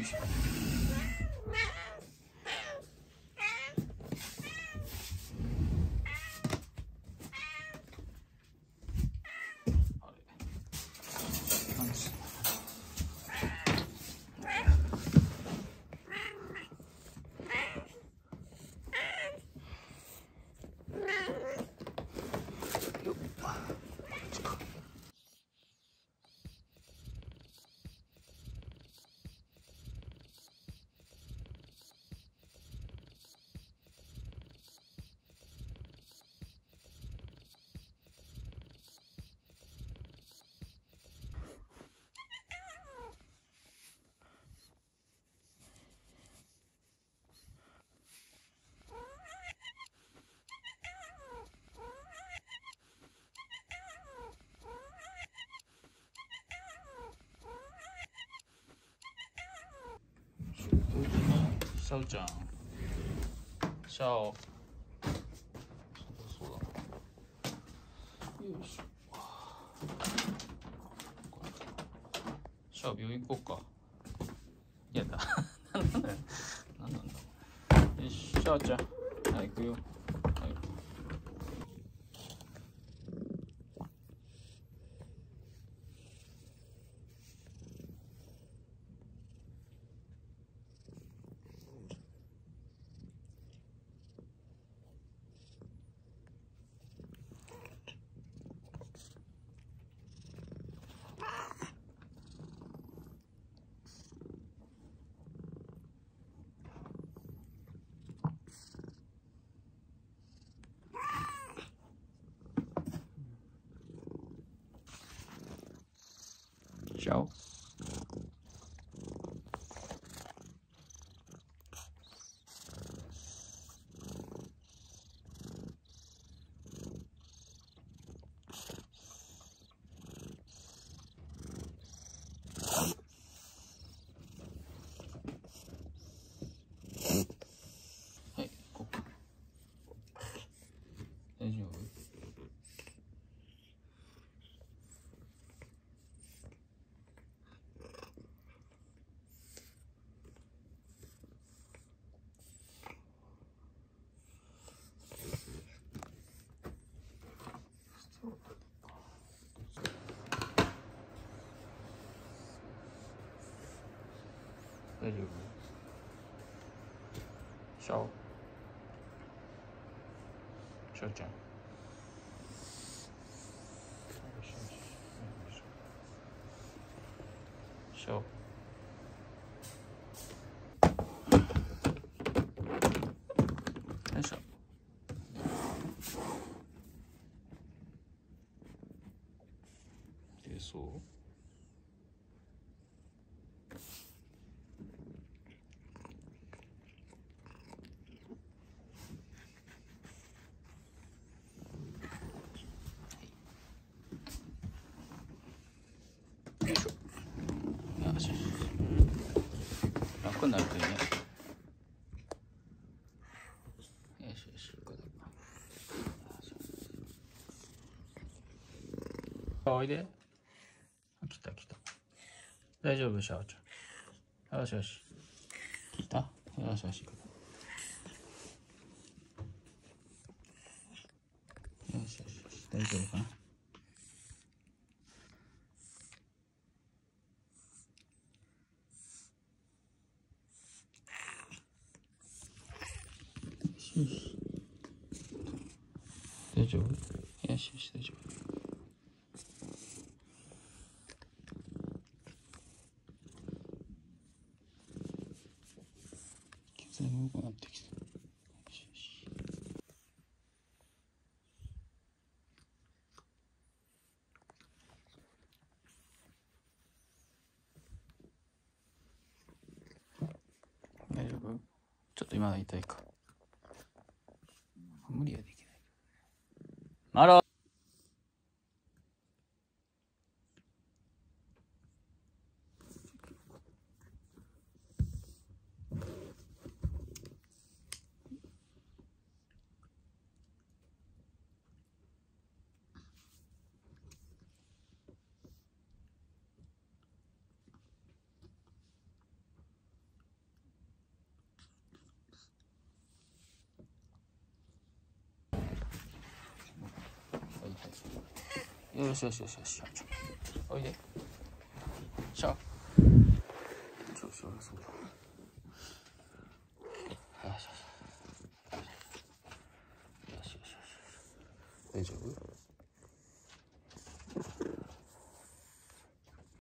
よシャオちゃん。シャオ。そうだなよいしょ。シャオ病院行こうか。いやだ。何なんだよ。何なんだよしシャオちゃん。はい行くよ。は大丈夫シャオシャオちゃんよしよしよいしょシャオよいしょでそうよいしょよし楽になるといいね。よしよしこれだおいで。来た来た。大丈夫シャオちゃん。よしよし。来た？よしよしよしよしよし。大丈夫かな？大丈夫よしよし大丈夫。血が良くなってきた。よしよし。大丈夫？ちょっと今の痛いか。murió. よしよしよしよしおいでしゃ調子悪そうだよしよしよしよし大丈夫